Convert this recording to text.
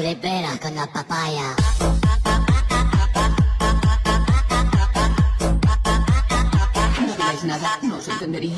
Flipera con la papaya. No digáis nada, no os entendería.